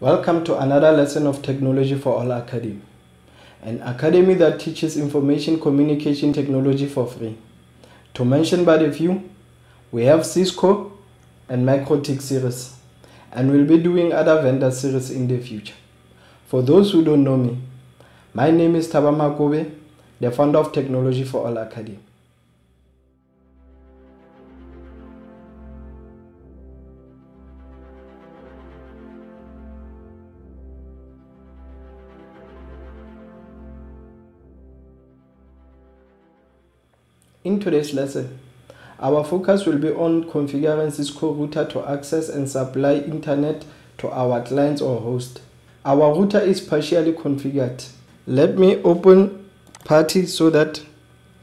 Welcome to another lesson of Technology for All Academy, an academy that teaches information communication technology for free. To mention but a few, we have Cisco and MikroTik series, and we'll be doing other vendor series in the future. For those who don't know me, my name is Taba Makobe, the founder of Technology for All Academy. In today's lesson, our focus will be on configuring Cisco router to access and supply internet to our clients or host. Our router is partially configured. Let me open PuTTY so that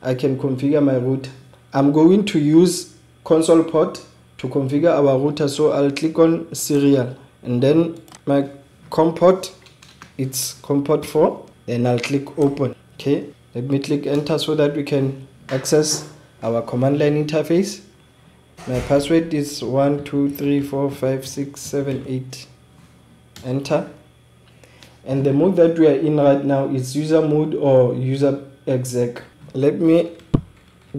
I can configure my router. I'm going to use console port to configure our router so I'll click on serial and then my COM port it's COM port 4 then I'll click open okay let me click enter so that we can access our command line interface. My password is 12345678 enter. And the mode that we are in right now is user mode or user exec. Let me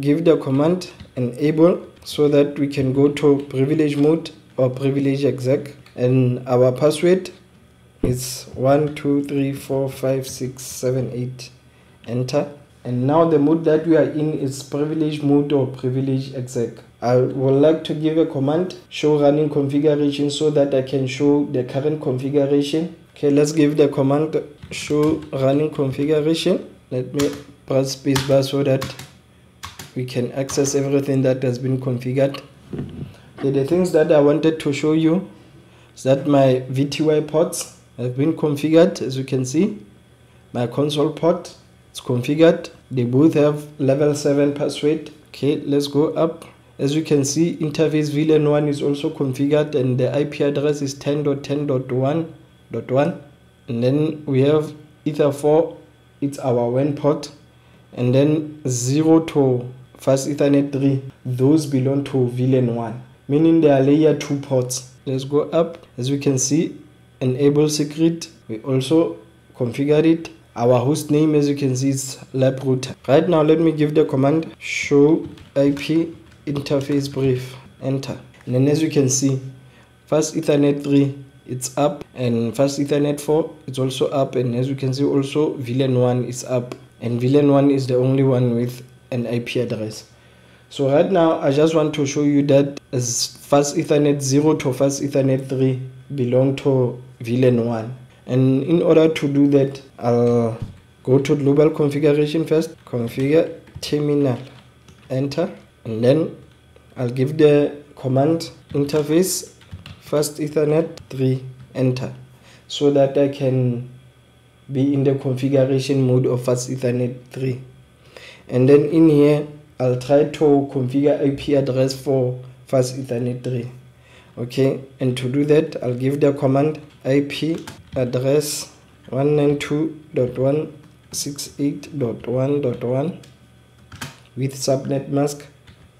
give the command enable so that we can go to privilege mode or privilege exec. And our password is 12345678 enter and now the mode that we are in is privilege mode or privilege exec. I would like to give a command show running configuration so that I can show the current configuration. Okay, let's give the command show running configuration. Let me press spacebar so that we can access everything that has been configured. Okay, the things that I wanted to show you is that my VTY ports have been configured as you can see. My console port is configured they both have level 7 password okay let's go up. As you can see interface vlan 1 is also configured and the ip address is 10.10.1.1 and then we have ether 4 it's our WAN port. And then 0 to fast ethernet 3 those belong to vlan 1 meaning they are layer 2 ports. Let's go up. As you can see enable secret. We also configured it our host name as you can see is lab router right now let me give the command show ip interface brief. Enter. And then as you can see fast ethernet 3 it's up. And fast ethernet 4 it's also up. And as you can see also vlan 1 is up. And vlan 1 is the only one with an ip address. So right now i just want to show you that as fast ethernet 0 to fast ethernet 3 belong to vlan 1 and in order to do that I'll go to global configuration first configure terminal enter and then I'll give the command interface fast ethernet 3 enter so that I can be in the configuration mode of fast ethernet 3 and then in here I'll try to configure IP address for fast ethernet 3 okay and to do that I'll give the command IP address 192.168.1.1 with subnet mask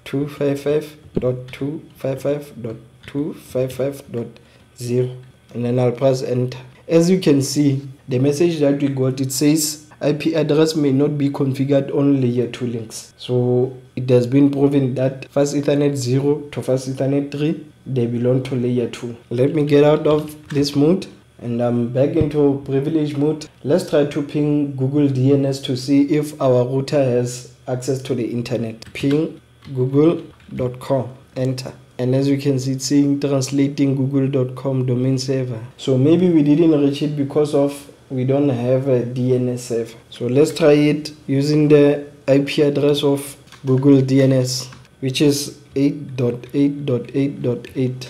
255.255.255.0 and then I'll press enter. As you can see, the message that we got, it says IP address may not be configured on layer 2 links. So it has been proven that fast ethernet 0 to fast ethernet 3, they belong to layer 2. Let me get out of this mode and I'm back into privilege mode. Let's try to ping Google DNS to see if our router has access to the internet. Ping google.com, enter. And as you can see, it's saying translating google.com domain server. So maybe we didn't reach it because of we don't have a DNS server. So let's try it using the IP address of Google DNS, which is 8.8.8.8.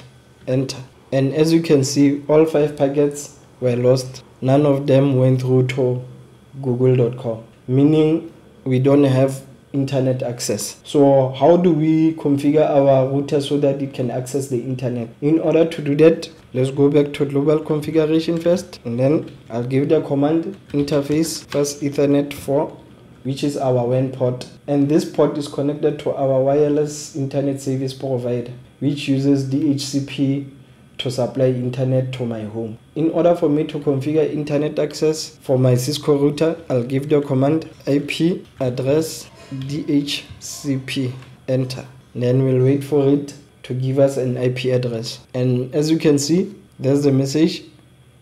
Enter and as you can see all five packets were lost none of them went through to google.com meaning we don't have internet access so how do we configure our router so that it can access the internet in order to do that let's go back to global configuration first and then i'll give the command interface fast ethernet 4 which is our WAN port and this port is connected to our wireless internet service provider which uses DHCP to supply internet to my home. In order for me to configure internet access for my Cisco router, I'll give the command IP address DHCP enter. Then we'll wait for it to give us an IP address. And as you can see, there's the message.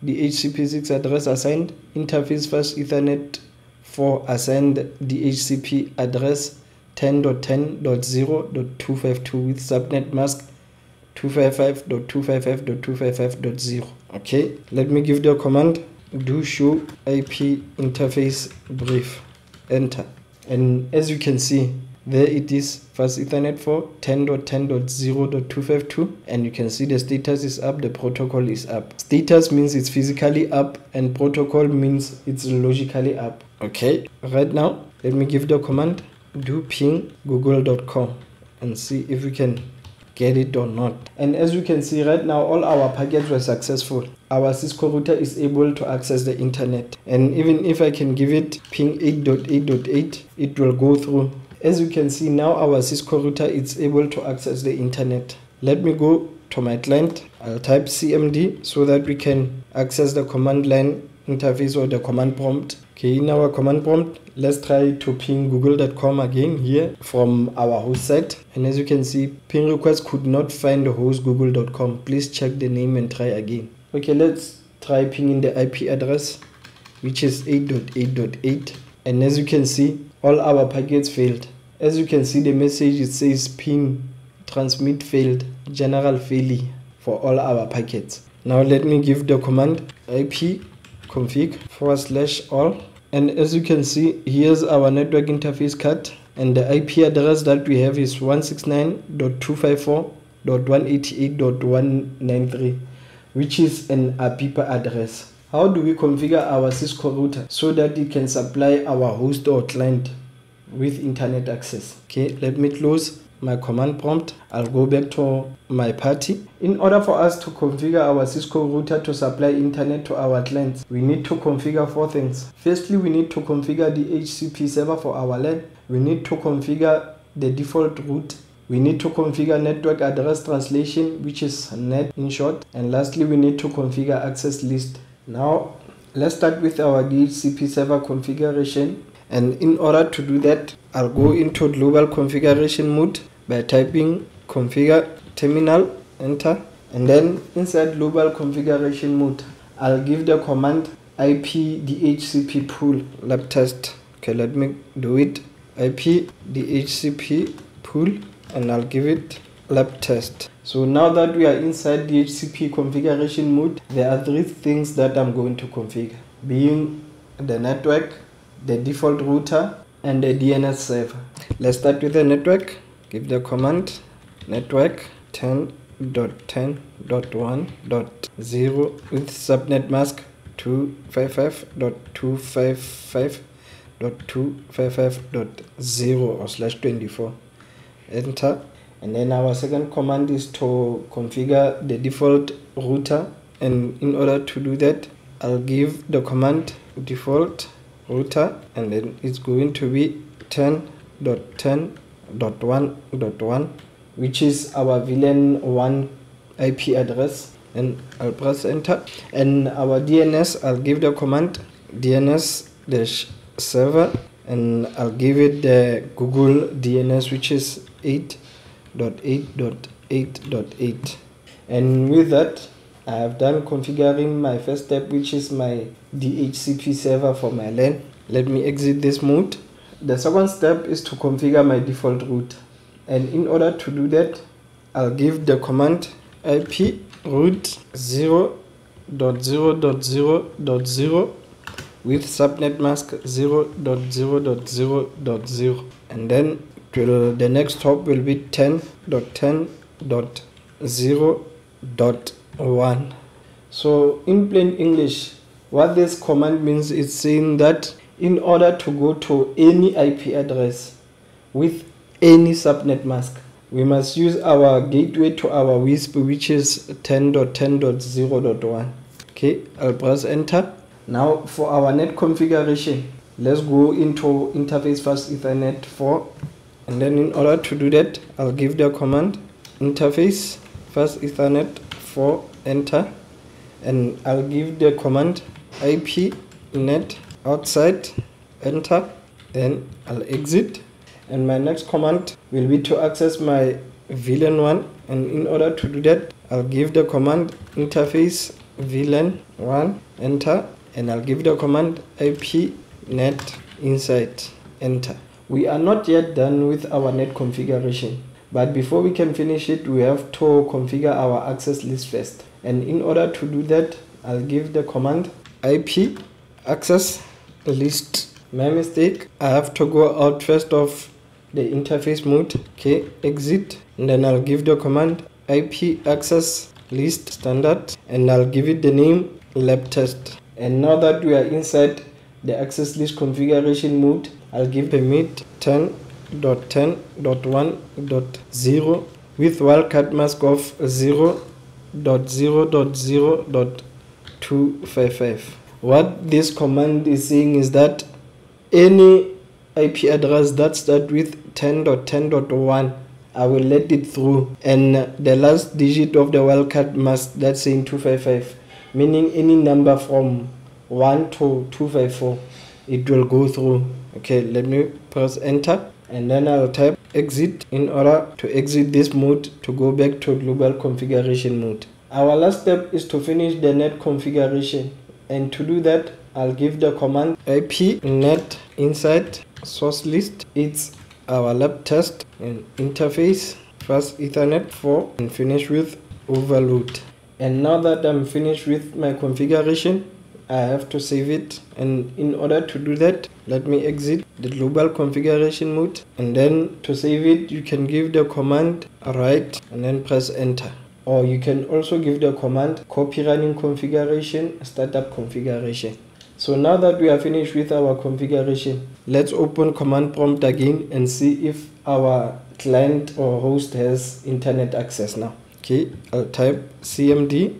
DHCP6 address assigned, interface fast Ethernet 4 assigned the DHCP address 10.10.0.252 with subnet mask 255.255.255.0 okay let me give the command do show ip interface brief enter and as you can see there it is. Fast ethernet for 10.10.0.252 and you can see the status is up the protocol is up. Status means it's physically up and protocol means it's logically up. Okay right now let me give the command do ping google.com and see if we can get it or not. And as you can see right now all our packets were successful. Our cisco router is able to access the internet. And even if i can give it ping 8.8.8 it will go through as you can see now our cisco router is able to access the internet. Let me go to my client. I'll type cmd so that we can access the command line interface or the command prompt. Okay in our command prompt let's try to ping google.com again here from our host site. And as you can see ping request could not find the host google.com please check the name and try again. Okay let's try pinging the ip address which is 8.8.8 and as you can see all our packets failed as you can see the message it says ping transmit failed general failure for all our packets. Now let me give the command ip config forward slash all. And as you can see here's our network interface card and the ip address that we have is 169.254.188.193 which is an apipa address. How do we configure our cisco router? So that it can supply our host or client with internet access okay let me close my command prompt, I'll go back to my PuTTY. In order for us to configure our Cisco router to supply internet to our clients, we need to configure four things. Firstly, we need to configure the DHCP server for our LAN. We need to configure the default route. We need to configure network address translation, which is NAT in short. And lastly, we need to configure access list. Now, let's start with our DHCP server configuration. And in order to do that, I'll go into global configuration mode by typing configure terminal, enter. And then inside global configuration mode, I'll give the command ip dhcp pool lab test. Okay, let me do it. ip dhcp pool and I'll give it lab test. So now that we are inside the DHCP configuration mode, there are three things that I'm going to configure, being the network, the default router, and the DNS server. Let's start with the network. Give the command network 10.10.1.0 with subnet mask 255.255.255.0 or slash 24. Enter. And then our second command is to configure the default router. And in order to do that, I'll give the command default router and then it's going to be 10.10.1.1 which is our VLAN 1 IP address. And I'll press enter. And our DNS I'll give the command DNS dash server and I'll give it the Google DNS which is 8.8.8.8 and with that I have done configuring my first step which is my DHCP server for my LAN. Let me exit this mode. The second step is to configure my default route and in order to do that I'll give the command IP route 0.0.0.0 with subnet mask 0.0.0.0 and then the next hop will be 10.10.0.0 1 so in plain english what this command means is saying that in order to go to any ip address with any subnet mask we must use our gateway to our wisp which is 10.10.0.1 okay i'll press enter. Now for our NAT configuration let's go into interface fast ethernet 4 and then in order to do that i'll give the command interface fast ethernet 4 enter and I'll give the command ip nat outside enter then I'll exit. And my next command will be to access my VLAN1 and in order to do that I'll give the command interface VLAN1 enter and I'll give the command ip nat inside enter. We are not yet done with our NAT configuration but before we can finish it we have to configure our access list first. And in order to do that I'll give the command ip access list. My mistake. I have to go out first of the interface mode okay exit. And then I'll give the command ip access list standard. And I'll give it the name lab test. And now that we are inside the access list configuration mode I'll give permit 10.10.1.0 with wildcard mask of 0.0.0.255 what this command is saying is that any IP address that starts with 10.10.1 I will let it through. And the last digit of the wildcard mask that's saying 255 meaning any number from 1 to 254 it will go through. Okay let me press enter and then I'll type exit in order to exit this mode to go back to global configuration mode. Our last step is to finish the NAT configuration. And to do that I'll give the command ip nat inside source list. It's our lab test and interface fast ethernet 4 and finish with overload. And now that I'm finished with my configuration I have to save it. And in order to do that let me exit the global configuration mode. And then to save it you can give the command write and then press enter. Or you can also give the command copy running configuration startup configuration. So now that we are finished with our configuration let's open command prompt again and see if our client or host has internet access now. Okay I'll type cmd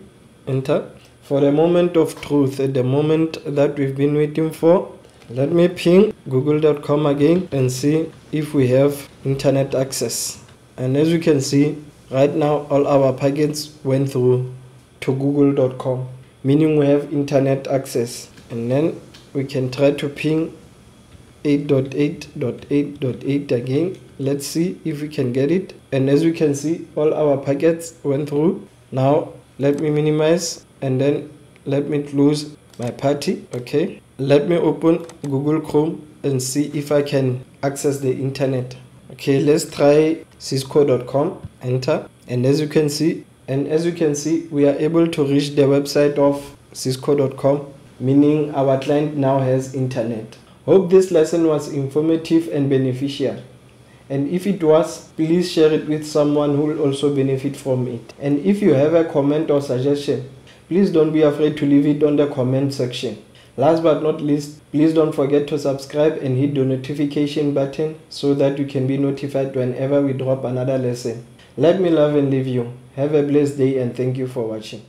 enter for the moment of truth at the moment that we've been waiting for let me ping google.com again and see if we have internet access. And as you can see right now all our packets went through to google.com meaning we have internet access. And then we can try to ping 8.8.8.8 again. Let's see if we can get it. And as you can see all our packets went through. Now let me minimize and then let me close my PuTTY okay? Let me open google chrome and see if i can access the internet okay? Let's try cisco.com enter. And as you can see and as you can see we are able to reach the website of cisco.com meaning our client now has internet. Hope this lesson was informative and beneficial. And if it was please share it with someone who will also benefit from it. And if you have a comment or suggestion Please don't be afraid to leave it on the comment section. Last but not least, please don't forget to subscribe and hit the notification button so that you can be notified whenever we drop another lesson. Let me love and leave you. Have a blessed day and thank you for watching.